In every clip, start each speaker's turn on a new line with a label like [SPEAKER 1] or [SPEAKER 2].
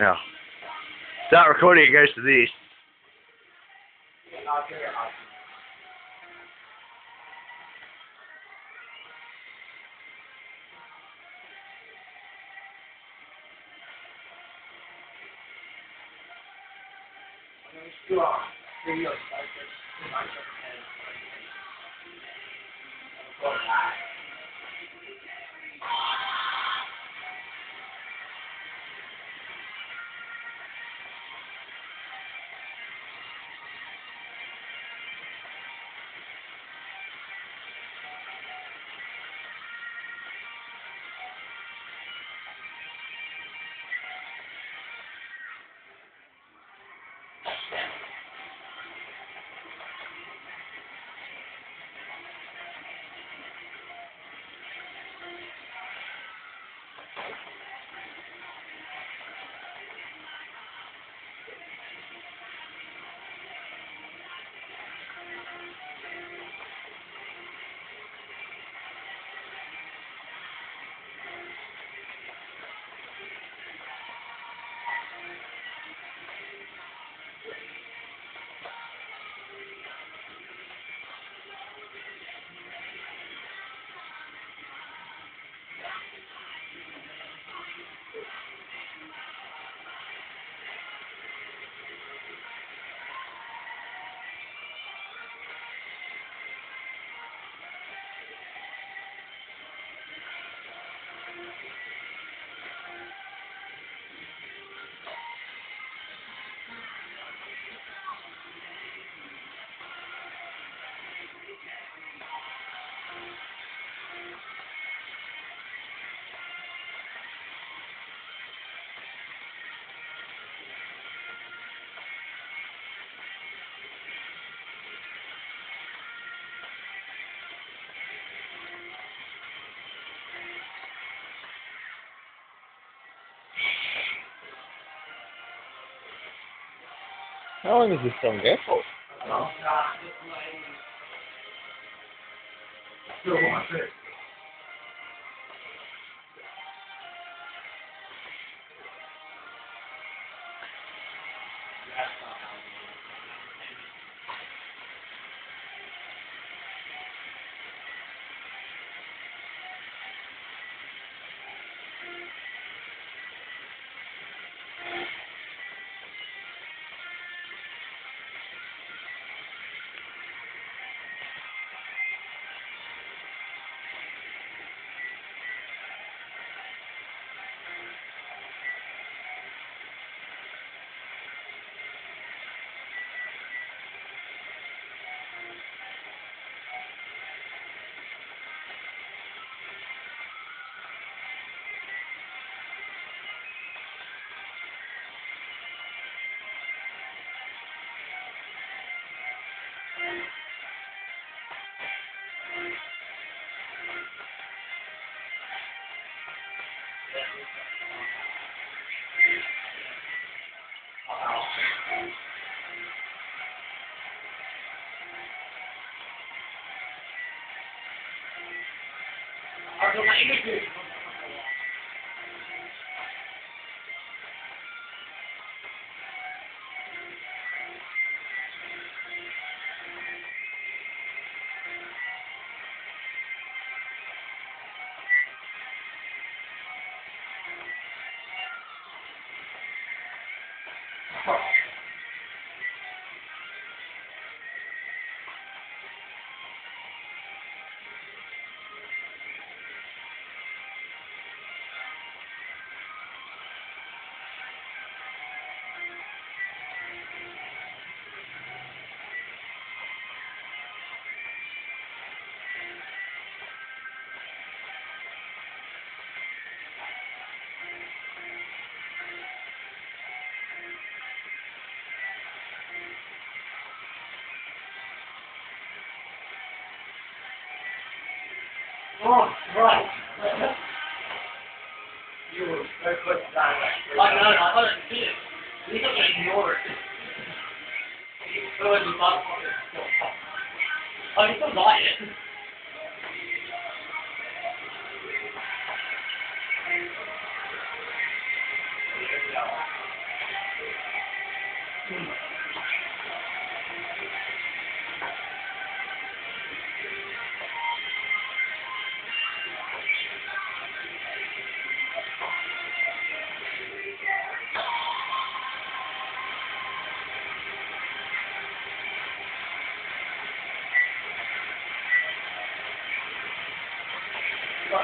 [SPEAKER 1] No. Stop recording, it goes to these. How long is this song go for?
[SPEAKER 2] Oh, Also mal Englisch. Oh. Right. You were very quick to die. I know, I thought it got to ignore it. Heard. Oh, you still it.
[SPEAKER 1] See,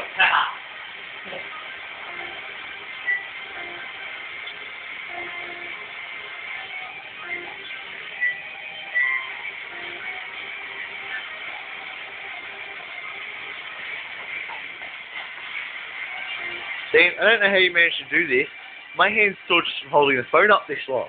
[SPEAKER 1] I don't know how you managed to do this. My hand's still just from holding the phone up this long.